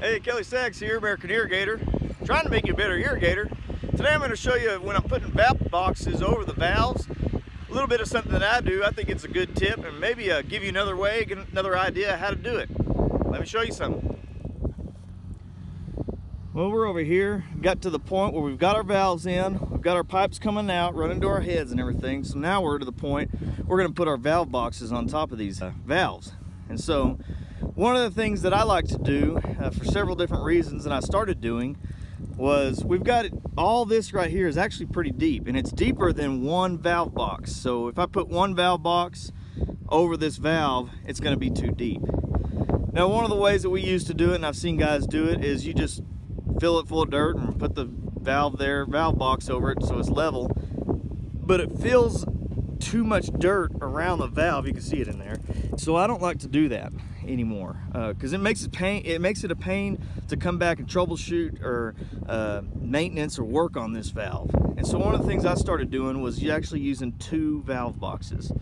Hey, Kelly Staggs here, American Irrigator. Trying to make you a better irrigator. Today I'm going to show you when I'm putting valve boxes over the valves. A little bit of something that I do. I think it's a good tip and maybe uh, give you another way, another idea how to do it. Let me show you something. Well, we're over here, got to the point where we've got our valves in, we've got our pipes coming out, running to our heads and everything. So now we're to the point we're gonna put our valve boxes on top of these uh, valves. And so one of the things that I like to do uh, for several different reasons and I started doing was we've got it, all this right here is actually pretty deep and it's deeper than one valve box. So if I put one valve box over this valve, it's gonna be too deep. Now one of the ways that we used to do it and I've seen guys do it is you just fill it full of dirt and put the valve there, valve box over it so it's level. But it fills too much dirt around the valve. You can see it in there. So I don't like to do that anymore because uh, it makes it pain. It makes it a pain to come back and troubleshoot or uh, maintenance or work on this valve. And so one of the things I started doing was actually using two valve boxes.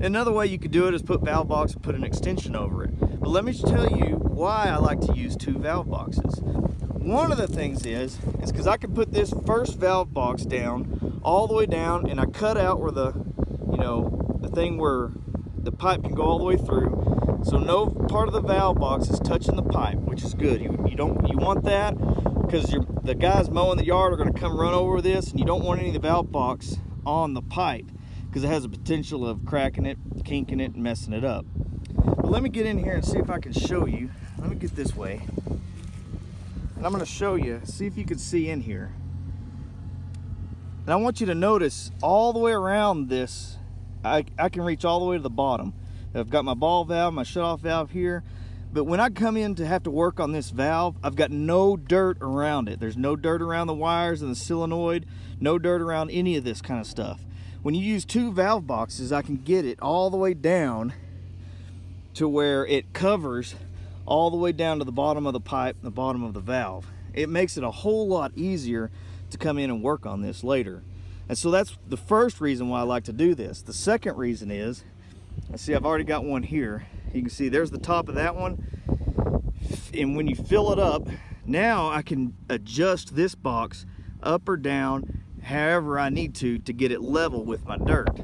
Another way you could do it is put valve box and put an extension over it. But let me just tell you why I like to use two valve boxes. One of the things is, is because I can put this first valve box down all the way down and I cut out where the, you know, the thing where the pipe can go all the way through. So no part of the valve box is touching the pipe, which is good. You, you don't you want that because the guys mowing the yard are going to come run over this and you don't want any of the valve box on the pipe because it has a potential of cracking it, kinking it, and messing it up. But let me get in here and see if I can show you. Let me get this way. And I'm going to show you, see if you can see in here. And I want you to notice all the way around this, I, I can reach all the way to the bottom. I've got my ball valve, my shut-off valve here. But when I come in to have to work on this valve, I've got no dirt around it. There's no dirt around the wires and the solenoid, no dirt around any of this kind of stuff. When you use two valve boxes, I can get it all the way down to where it covers all the way down to the bottom of the pipe the bottom of the valve. It makes it a whole lot easier to come in and work on this later. And so that's the first reason why I like to do this. The second reason is, I see I've already got one here. You can see there's the top of that one. And when you fill it up, now I can adjust this box up or down however I need to to get it level with my dirt.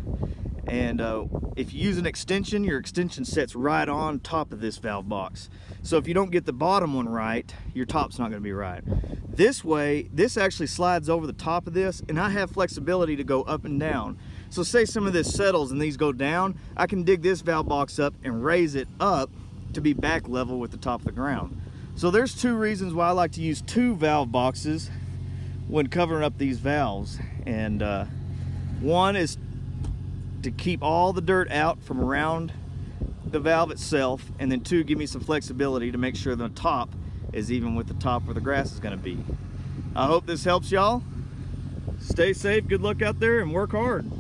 And uh, if you use an extension, your extension sets right on top of this valve box. So if you don't get the bottom one right, your top's not gonna be right. This way, this actually slides over the top of this and I have flexibility to go up and down. So say some of this settles and these go down, I can dig this valve box up and raise it up to be back level with the top of the ground. So there's two reasons why I like to use two valve boxes when covering up these valves. And uh, one is to keep all the dirt out from around the valve itself and then two give me some flexibility to make sure the top is even with the top where the grass is going to be. I hope this helps y'all. Stay safe, good luck out there and work hard.